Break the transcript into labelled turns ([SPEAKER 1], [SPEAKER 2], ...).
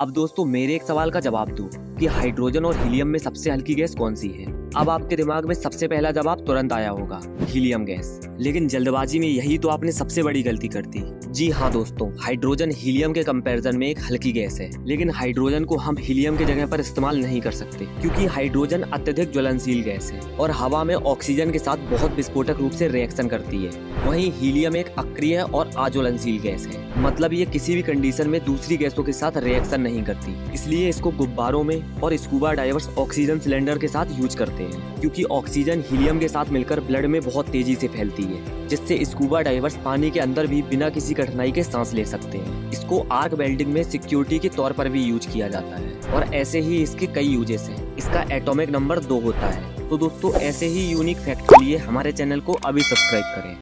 [SPEAKER 1] अब दोस्तों मेरे एक सवाल का जवाब दो। कि हाइड्रोजन और हीलियम में सबसे हल्की गैस कौन सी है? अब आपके दिमाग में सबसे पहला जवाब तुरंत आया होगा, हीलियम गैस। लेकिन जल्दबाजी में यही तो आपने सबसे बड़ी गलती कर दी। जी हाँ दोस्तों, हाइड्रोजन हीलियम के कंपैरिजन में एक हल्की गैस है। लेकिन हाइड्रोजन को हम हीलियम के जगह पर इस्तेमाल नहीं कर सकते, क्योंकि हाइड्रोजन अत्यधिक ज्वलनशील गैस है और हवा में ऑक्सीजन के साथ बहुत विस्फोटक रूप से रिएक्शन करती है। वहीं हीलियम एक अक्रिय और अज्वलनशील गैस है। मतलब ये किसी भी कंडीशन में दूसरी गैसों के साथ रिएक्शन नहीं करती। इसलिए इसको गुब्बारों में और स्कूबा डाइवर्स ऑक्सीजन सिलेंडर के साथ यूज़ करते हैं, क्योंकि ऑक्सीजन हीलियम के साथ मिलकर ब्लड में बहुत तेज़ी से फैलती है, जिससे स्कूबा डाइवर्स पानी के अंदर भी बिना किसी कठिनाई के सांस ले सकते हैं। इसको आर्क वेल्डिंग में सिक्योरिटी के तौर पर भी यूज़ किया जाता है, और ऐसे ही इसके कई यूजेस हैं। इसका एटॉमिक नंबर दो होता है। तो दोस्तों, ऐसे ही यूनिक फैक्ट के लिए हमारे चैनल को अभी सब्सक्राइब करें।